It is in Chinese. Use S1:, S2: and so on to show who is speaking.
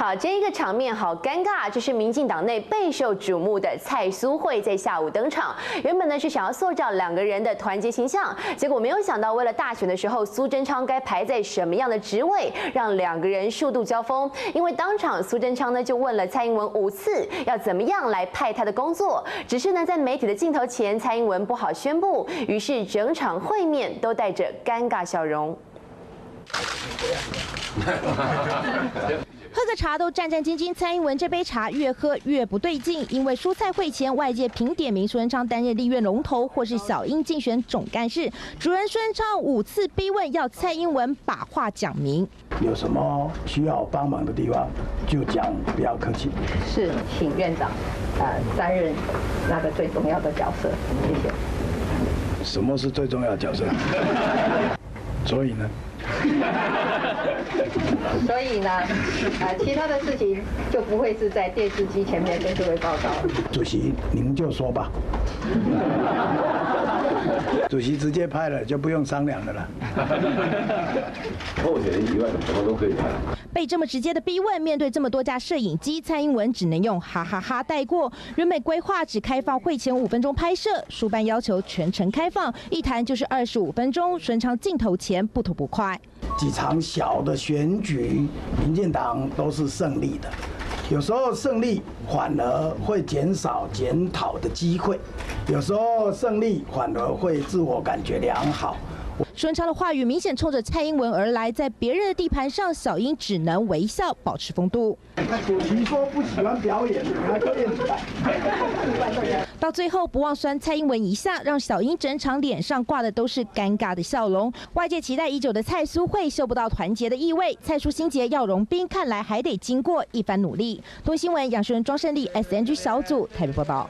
S1: 好，这一个场面好尴尬，就是民进党内备受瞩目的蔡苏慧在下午登场。原本呢是想要塑造两个人的团结形象，结果没有想到，为了大选的时候，苏贞昌该排在什么样的职位，让两个人数度交锋。因为当场苏贞昌呢就问了蔡英文五次，要怎么样来派他的工作。只是呢在媒体的镜头前，蔡英文不好宣布，于是整场会面都带着尴尬笑容。
S2: 喝茶都战战兢兢，蔡英文这杯茶越喝越不对劲，因为蔬菜会前外界评点名苏贞昌担任立院龙头，或是小英竞选总干事，主人苏贞昌五次逼问要蔡英文把话讲明，
S3: 有什么需要帮忙的地方就讲，不要客气。
S4: 是，请院长，呃，担任那个最重要的角色，谢谢。
S3: 什么是最重要的角色？所以呢？
S4: 所以呢，呃，其他的事情就不会是在电视机前面跟各位报告。
S3: 主席，您就说吧。主席直接拍了，就不用商量的了。
S5: 候选人以外什么都可以拍。
S2: 被这么直接的逼问，面对这么多架摄影机，蔡英文只能用哈哈哈带过。原本规划只开放会前五分钟拍摄，书班要求全程开放，一谈就是二十五分钟，顺畅镜头前不吐不快。
S3: 几场小的选举，民进党都是胜利的。有时候胜利反而会减少检讨的机会，有时候胜利反而会自我感觉良好。
S2: 顺畅的话语明显冲着蔡英文而来，在别人的地盘上，小英只能微笑保持风度。
S3: 主席说不喜欢表演，
S2: 到最后不忘酸蔡英文一下，让小英整场脸上挂的都是尴尬的笑容。外界期待已久的蔡苏会嗅不到团结的意味，蔡苏心结要融冰，看来还得经过一番努力。东新闻杨世仁、庄胜利 SNG 小组台北报道。